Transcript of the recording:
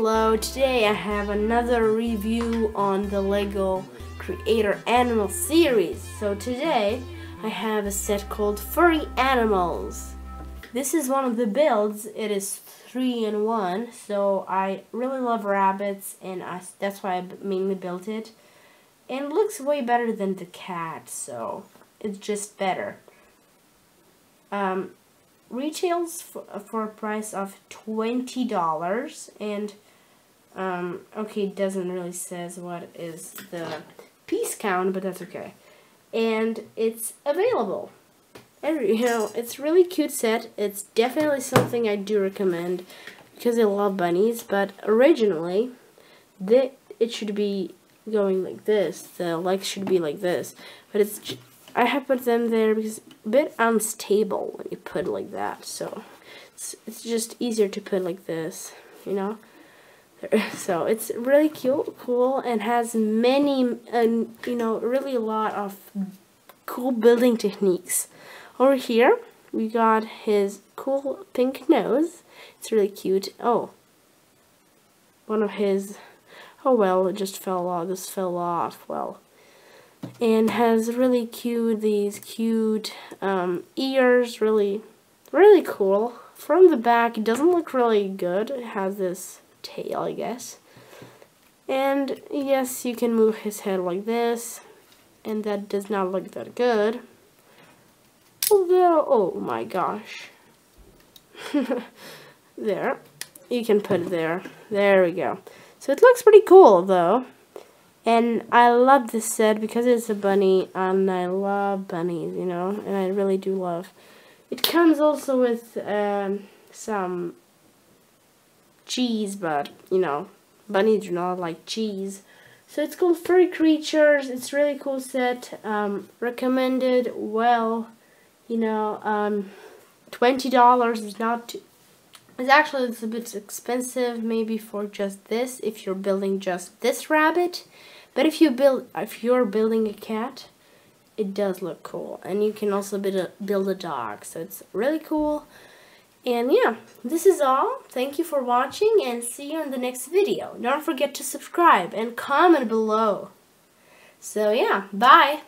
Hello, today I have another review on the LEGO Creator Animal series. So today I have a set called Furry Animals. This is one of the builds. It is three in one, so I really love rabbits and I, that's why I mainly built it. And it looks way better than the cat, so it's just better. Um, retails for, for a price of $20 and um, okay doesn't really says what is the piece count but that's okay and it's available and you know it's really cute set it's definitely something I do recommend because I love bunnies but originally the, it should be going like this the legs should be like this but it's I have put them there because a bit unstable when you put like that. So it's, it's just easier to put like this, you know. So it's really cute, cool, and has many, uh, you know, really a lot of cool building techniques. Over here, we got his cool pink nose. It's really cute. Oh, one of his, oh well, it just fell off. This fell off. Well, and has really cute these cute um, ears really really cool from the back it doesn't look really good it has this tail I guess. And yes you can move his head like this and that does not look that good. Although oh my gosh. There you can put it there. There we go. So it looks pretty cool though. And I love this set because it's a bunny and I love bunnies, you know, and I really do love. It comes also with um, some cheese, but, you know, bunnies do not like cheese. So it's called Furry Creatures. It's really cool set. Um, recommended. Well, you know, um, twenty dollars is not. Too, it's actually it's a bit expensive, maybe for just this. If you're building just this rabbit, but if you build, if you're building a cat, it does look cool. And you can also build a, build a dog, so it's really cool. And yeah, this is all. Thank you for watching and see you in the next video. Don't forget to subscribe and comment below. So yeah, bye.